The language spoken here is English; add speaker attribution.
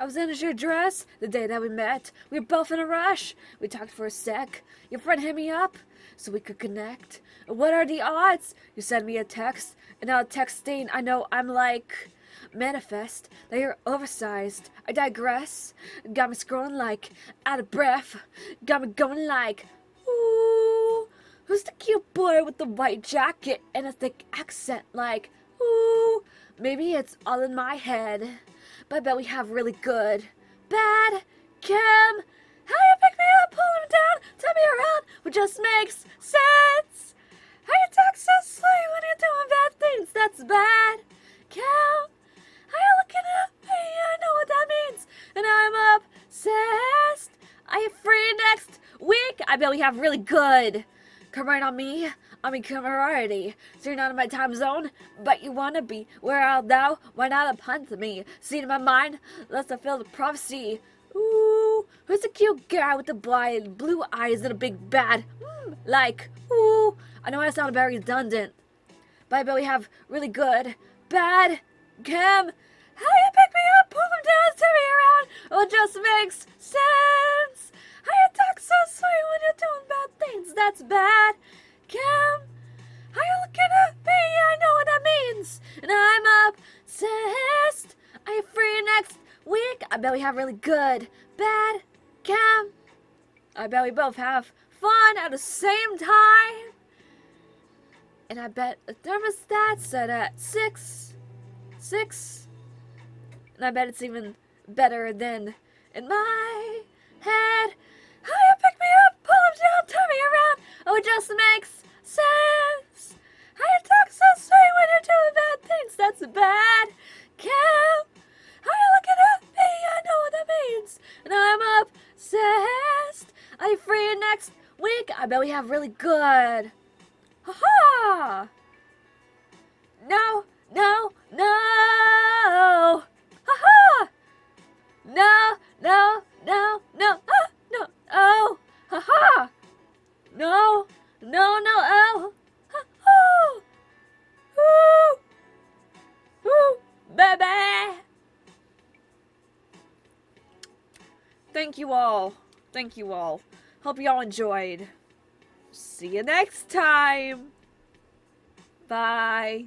Speaker 1: I was in your dress the day that we met. We were both in a rush. We talked for a sec. Your friend hit me up so we could connect. What are the odds? You send me a text, and now texting, I know I'm like manifest that you're oversized. I digress. Got me scrolling like out of breath. Got me going like, ooh. Who's the cute boy with the white jacket and a thick accent like, ooh? Maybe it's all in my head. But I bet we have really good, bed chem. How you pick me up, pull me down, turn me around, what just makes sense. How you talk so slow when you're doing bad things, that's bed chem. How you looking at me, I know what that means, and I'm obsessed. Are you free next week? I bet we have really good. Come right on me. I'm in camaraderie. So you're not in my time zone, but you wanna be. Where art thou? Why not upon me? See in my mind, let's fulfill the prophecy. Ooh, who's the cute guy with the blind blue eyes and a big bad? Mm, like, ooh, I know I sound very redundant, but I bet we have really good, bed chem. How you pick me up, pull them down, turn me around? It just makes sense. Week? I bet we have really good, bed chem. I bet we both have fun at the same time. And I bet the thermostat's set at six, six. And I bet it's even better than in my head. How you pick me up, pull him down, turn me around. Oh, it just makes sense. How you talk so sweet when you're doing bad things. That's bed chem, what. And I'm obsessed. Are you free next week? I bet we have really good. Ha ha! No, no, no! Ha ha! No, no, no, no, ah, no, oh, ha ha! No, no, no, oh, ha, oh, ooh, ooh, baby! Thank you all. Thank you all. Hope you all enjoyed. See you next time. Bye.